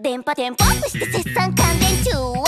電波テンポアップして絶賛感電中は